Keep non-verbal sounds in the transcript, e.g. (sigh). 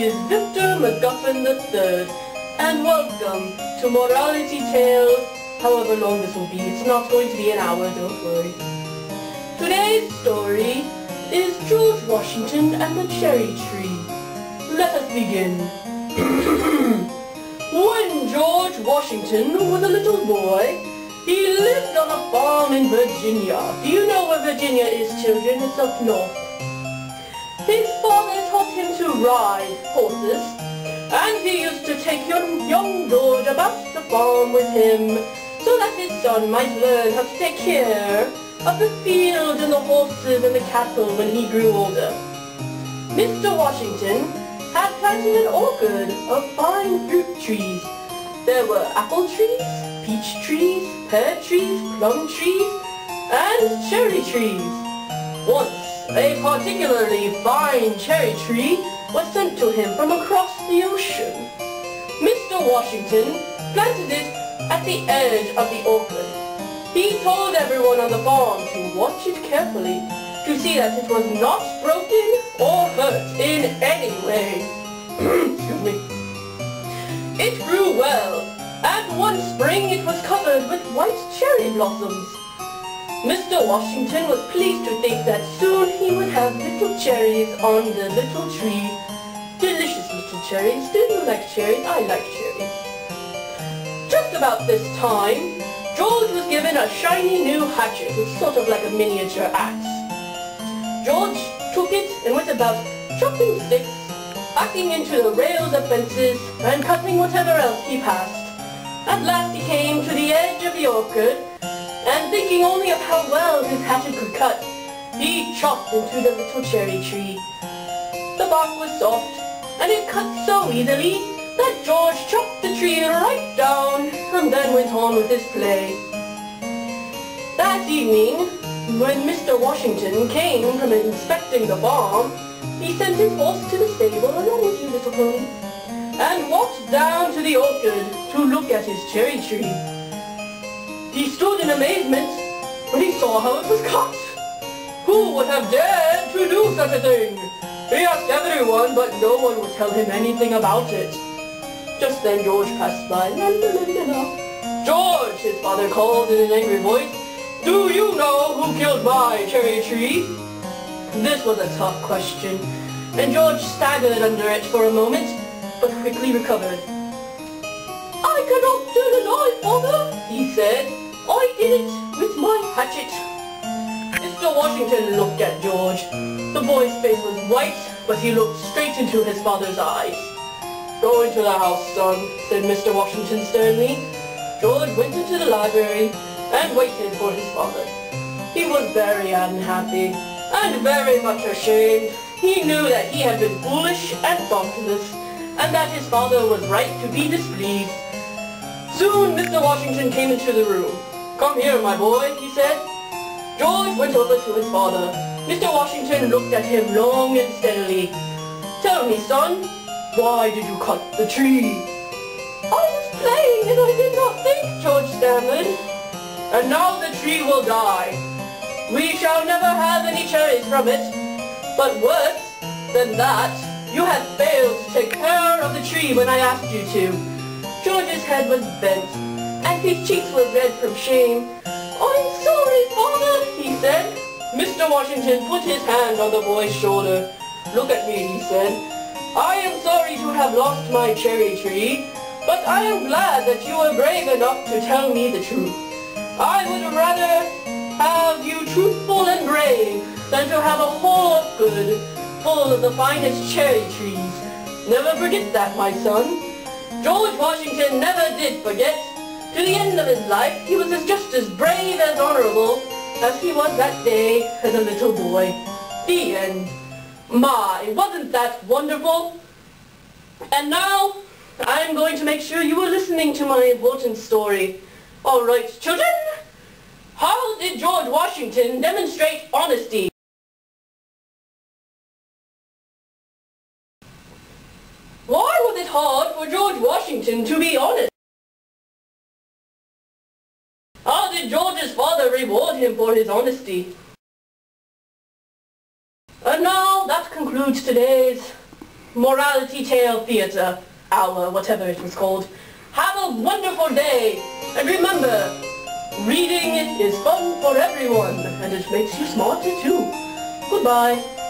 is Victor MacGuffin III, and welcome to Morality Tale, however long this will be. It's not going to be an hour, don't worry. Today's story is George Washington and the Cherry Tree. Let us begin. (clears throat) when George Washington was a little boy, he lived on a farm in Virginia. Do you know where Virginia is, children? It's up north. His father taught him to ride horses, and he used to take young, young George about the farm with him so that his son might learn how to take care of the fields and the horses and the cattle when he grew older. Mr. Washington had planted an orchard of fine fruit trees. There were apple trees, peach trees, pear trees, plum trees, and cherry trees. Once a particularly fine cherry tree was sent to him from across the ocean. Mr. Washington planted it at the edge of the orchard. He told everyone on the farm to watch it carefully to see that it was not broken or hurt in any way. (clears throat) Excuse me. It grew well, and one spring it was covered with white cherry blossoms. Mr. Washington was pleased to think that soon he would have little cherries on the little tree. Delicious little cherries. Do you like cherries? I like cherries. Just about this time, George was given a shiny new hatchet. It's sort of like a miniature axe. George took it and went about chopping sticks, hacking into the rails of fences, and cutting whatever else he passed. At last he came to the edge of the orchard and thinking only of how well his hatchet could cut, he chopped into the little cherry tree. The bark was soft, and it cut so easily that George chopped the tree right down and then went on with his play. That evening, when Mr. Washington came from inspecting the farm, he sent his horse to the stable along with you, little pony, and walked down to the orchard to look at his cherry tree. He stood in amazement when he saw how it was cut. Who would have dared to do such a thing? He asked everyone, but no one would tell him anything about it. Just then George passed by. George, his father called in an angry voice, do you know who killed my cherry tree? This was a tough question, and George staggered under it for a moment, but quickly recovered. I cannot deny, father, he said. It with my hatchet. Mr. Washington looked at George. The boy's face was white, but he looked straight into his father's eyes. Go into the house, son, said Mr. Washington sternly. George went into the library and waited for his father. He was very unhappy and very much ashamed. He knew that he had been foolish and thoughtless, and that his father was right to be displeased. Soon Mr. Washington came into the room. Come here, my boy, he said. George went over to his father. Mr. Washington looked at him long and steadily. Tell me, son, why did you cut the tree? I was playing and I did not think, George stammered. And now the tree will die. We shall never have any cherries from it. But worse than that, you have failed to take care of the tree when I asked you to. George's head was bent and his cheeks were red from shame. I'm sorry, father, he said. Mr. Washington put his hand on the boy's shoulder. Look at me, he said. I am sorry to have lost my cherry tree, but I am glad that you were brave enough to tell me the truth. I would rather have you truthful and brave than to have a whole orchard full of the finest cherry trees. Never forget that, my son. George Washington never did forget. To the end of his life, he was just as brave and honorable as he was that day as a little boy. The end. My, wasn't that wonderful? And now, I'm going to make sure you are listening to my important story. All right, children? How did George Washington demonstrate honesty? Why was it hard for George Washington to be honest? Did George's father reward him for his honesty? And now that concludes today's Morality Tale Theatre Hour, whatever it was called. Have a wonderful day, and remember, reading is fun for everyone, and it makes you smarter too. Goodbye.